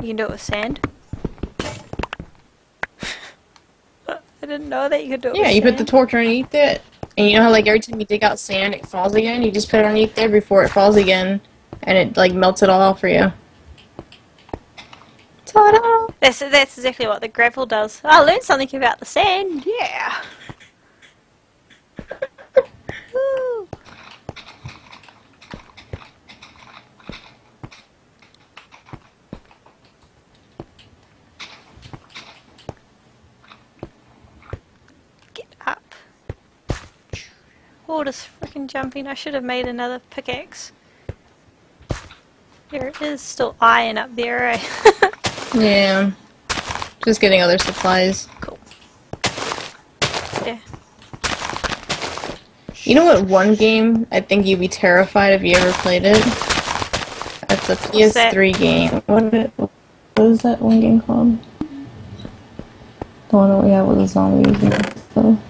You can do it with sand. I didn't know that you could do it Yeah, you put the sand. torch underneath it, and you know how like every time you dig out sand, it falls again. You just put it underneath there before it falls again, and it like melts it all off for you. Ta-da! That's, that's exactly what the gravel does. Oh, I learned something about the sand. Yeah. Woo. Get up. Water's freaking jumping. I should have made another pickaxe. There is, still iron up there, eh? Yeah. Just getting other supplies. cool. Yeah. You know what one game I think you'd be terrified if you ever played it? That's a PS3 game. What, it, what was that one game called? The one that we have with the zombies and stuff.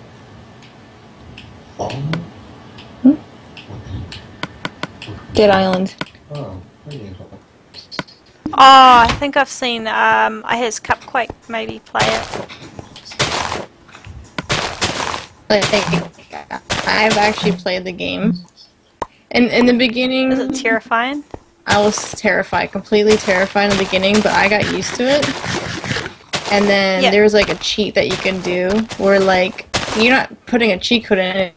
Dead Island. oh, what are you talking Oh, I think I've seen, um, iHasCupquake maybe play it. I've actually played the game. And in the beginning, Is it terrifying? I was terrified, completely terrified in the beginning, but I got used to it. And then Yeah. there was like a cheat that you can do where like you're not putting a cheat code in it.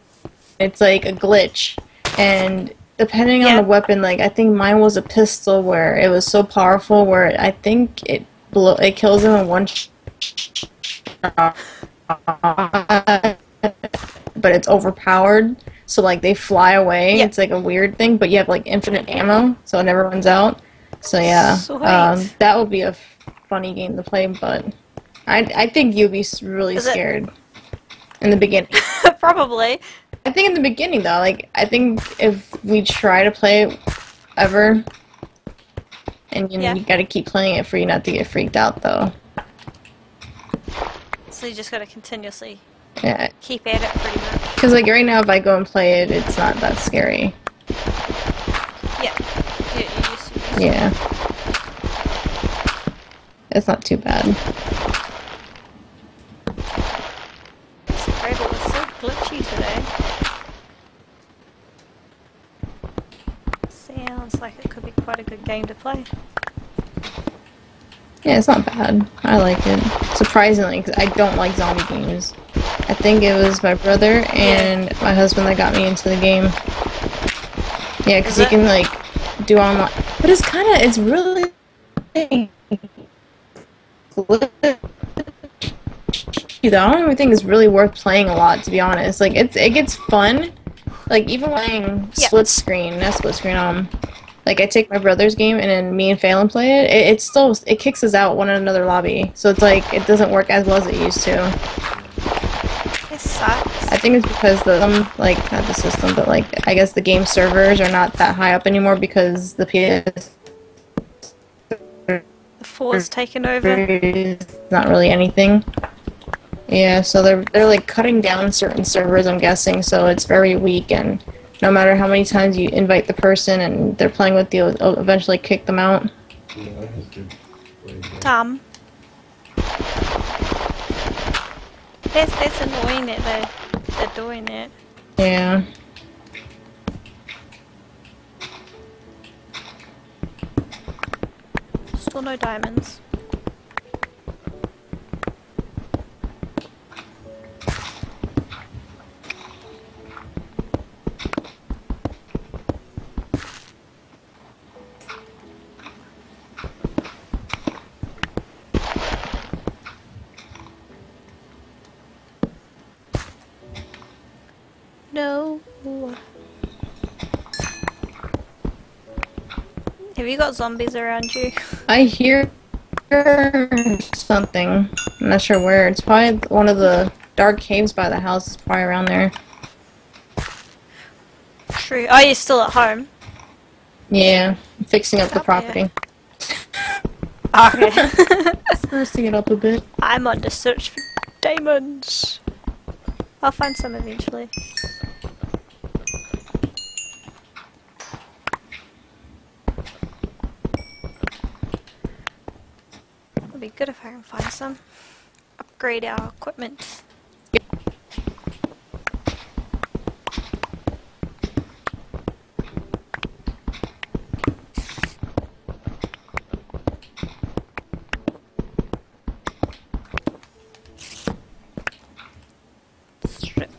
It's like a glitch. And depending on the weapon, like I think mine was a pistol where it was so powerful where I think it blow it kills them in one shot. but it's overpowered. So like they fly away. Yeah. It's like a weird thing, but you have like infinite ammo, so it never runs out. So yeah, um, that would be a funny game to play. But I I think you'd be really Is it- scared in the beginning. Probably. I think in the beginning though, like I think if we try to play it ever, and you know Yeah. you got to keep playing it for you not to get freaked out though. So you just gotta continuously Yeah, keep at it pretty much. because like right now if I go and play it, it's not that scary. Yeah. You, you used to use it. Yeah. It's not too bad. This gravel is so glitchy today. Sounds like it could be quite a good game to play. Yeah, it's not bad. I like it. Surprisingly, because I don't like zombie games. I think it was my brother and my husband that got me into the game. Yeah, because you can, like, do online. But it's kind of, it's really. I don't even think it's really worth playing a lot, to be honest. Like, it's it gets fun. Like, even playing Yeah. split screen, not split screen, um, like I take my brother's game and then me and Phelan play it, it, it's still it kicks us out one in another lobby. So it's like it doesn't work as well as it used to. It sucks. I think it's because the um, like not the system, but like I guess the game servers are not that high up anymore because the PS The four's taken over. not really anything. Yeah, so they're they're like cutting down certain servers, I'm guessing, so it's very weak and no matter how many times you invite the person and they're playing with you, it'll eventually kick them out. Tom. that has good. way to go. That's, that's annoying that they, they're doing it. Yeah. Still no diamonds. Have you got zombies around you? I hear something. I'm not sure where. It's probably one of the dark caves by the house. It's probably around there. True. Oh, you're still at home. Yeah, I'm fixing up the Up there. property. Okay. Sprucing it up a bit. I'm on the search for diamonds. I'll find some eventually. Good if I can find some. Upgrade our equipment. Strip.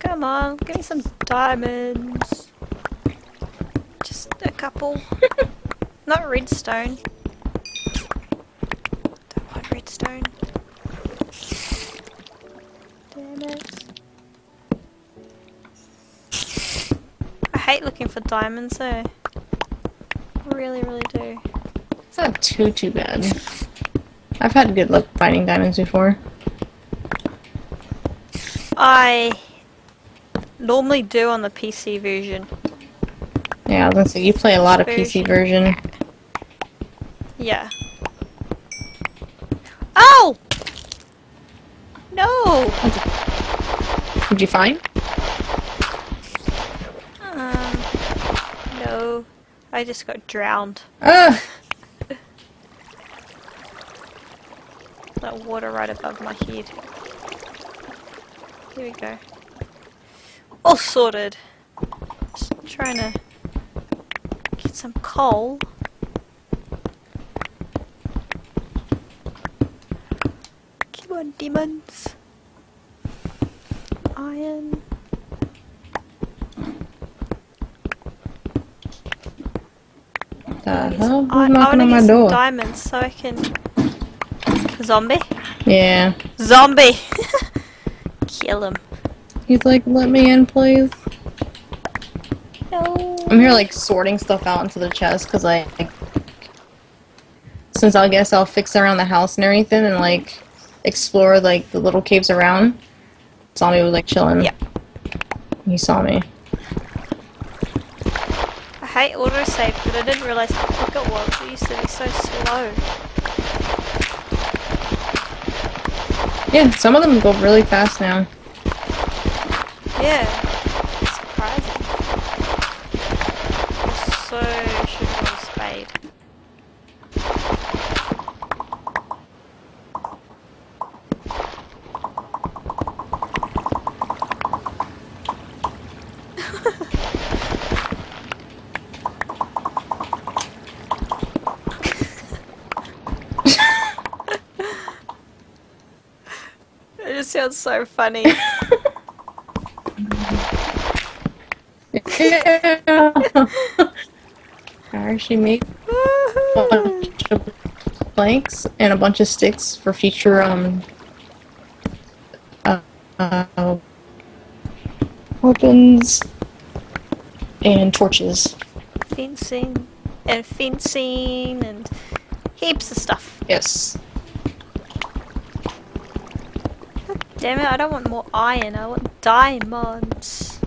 Come on, give me some diamonds. Just a couple. Not redstone. Hate looking for diamonds though. I really, really do. It's not too too bad. I've had good luck finding diamonds before. I normally do on the PC version. Yeah, I was gonna say you play a lot of PC version. Yeah. Oh! No! Did you find? Um, no. I just got drowned. Ah! That water right above my head. Here we go. All sorted. Just trying to get some coal. Come on, demons. Iron. The I wanna get hell? some- Who's I, I knocking wanna on get my some door? diamonds so I can. Zombie? Yeah. Zombie! Kill him. He's like, let me in, please. No. I'm here like sorting stuff out into the chest because I, like, since I guess I'll fix around the house and everything and like explore like the little caves around. Zombie was like chilling. Yep. He saw me. I hate autosave, but I didn't realise how quick it was. It used to be so slow. Yeah, some of them go really fast now. Yeah. It's surprising. I so should have a spade. It just sounds so funny. I actually made a bunch of planks and a bunch of sticks for future um uh, uh, weapons and torches. fencing and fencing and heaps of stuff. Yes. Damn it, I don't want more iron, I want diamonds.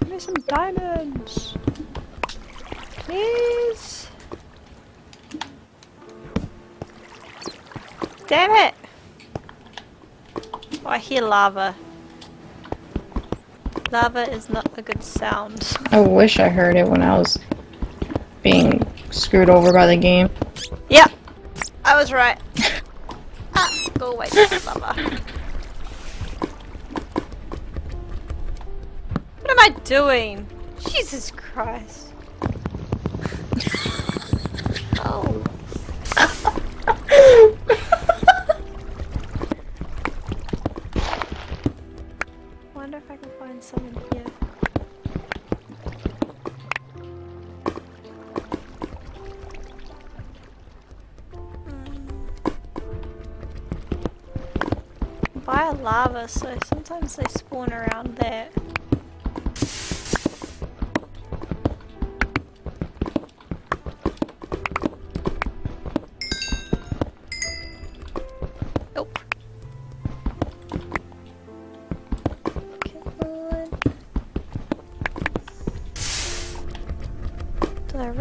Give me some diamonds. Please. Damn it! Oh, I hear lava. Lava is not a good sound. I wish I heard it when I was being screwed over by the game. Yep, I was right. ah, go away, lava. I doing? Jesus Christ. oh. wonder if I can find someone here. Hmm. By a lava, so sometimes they spawn around there.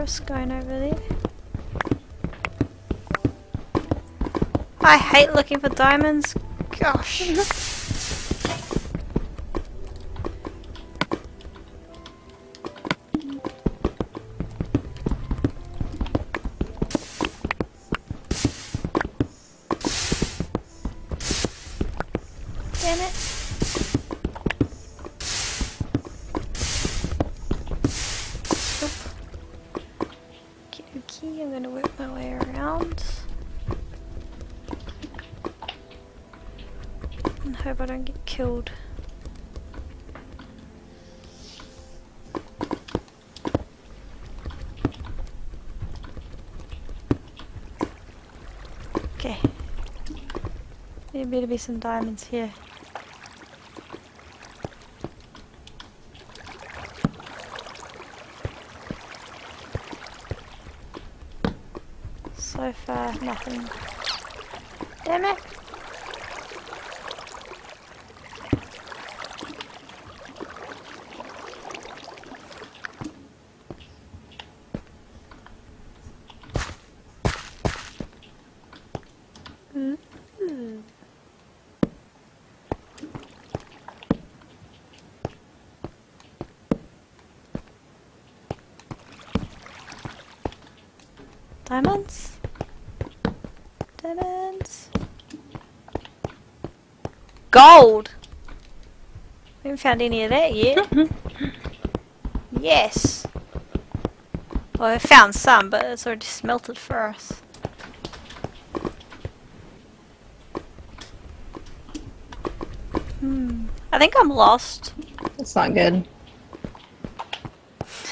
Risk going over there? I hate looking for diamonds. Gosh. around. And hope I don't get killed. Okay. There better be some diamonds here. So far, nothing. Damn it! Ooh. Diamonds? Diamonds? Gold! We haven't found any of that yet. yes! Well, I found some, but it's already smelted for us. Hmm. I think I'm lost. That's not good.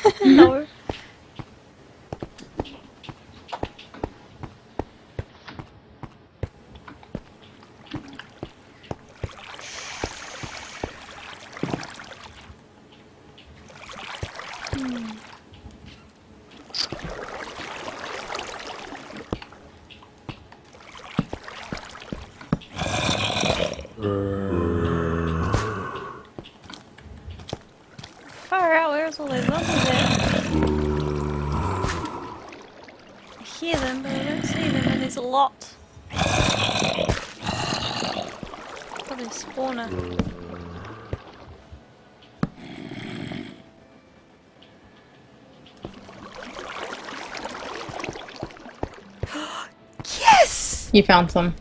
no. Far out, where's all those at? I hear them, but I don't see them, and there's a lot. Probably a spawner. yes! You found some.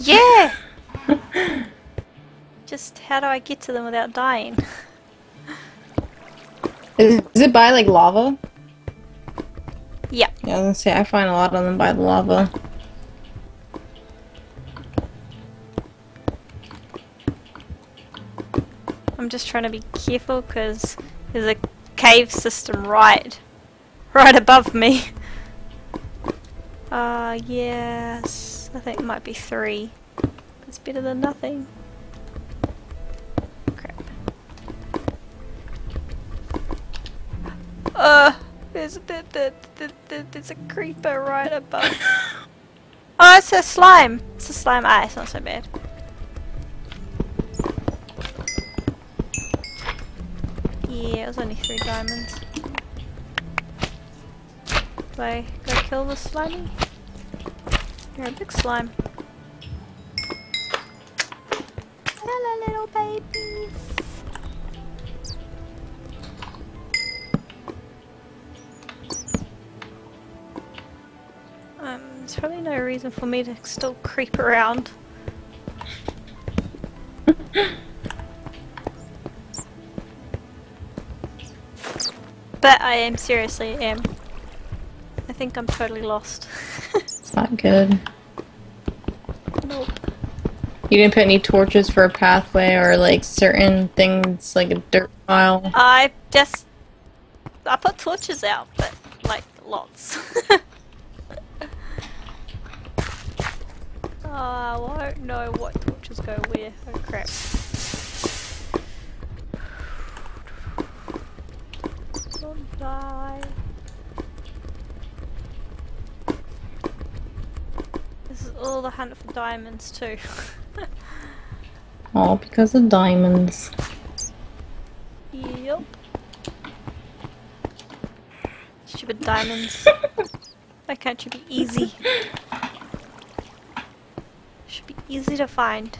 Yeah! Just how do I get to them without dying? Is, is it by like lava? Yeah. Yeah, I was gonna say I find a lot of them by the lava. I'm just trying to be careful because there's a cave system right, right above me. Uh, yes, I think it might be three. It's better than nothing. Uh, there's, there, there, there, there- there's a creeper right above. oh, it's a slime. It's a slime. Ah, it's not so bad. Yeah, it was only three diamonds. Do I go kill the slimy? You're a big slime. Hello, little babies. There's probably no reason for me to still creep around. But I am seriously am. I think I'm totally lost. It's not good. nope. You didn't put any torches for a pathway or like certain things like a dirt pile. I just I put torches out, but like lots. oh, I don't know what torches go where. Oh crap. Don't die. This is all the hunt for diamonds too. All because of diamonds. Yep. Stupid diamonds. Why can't you be easy? Easy to find.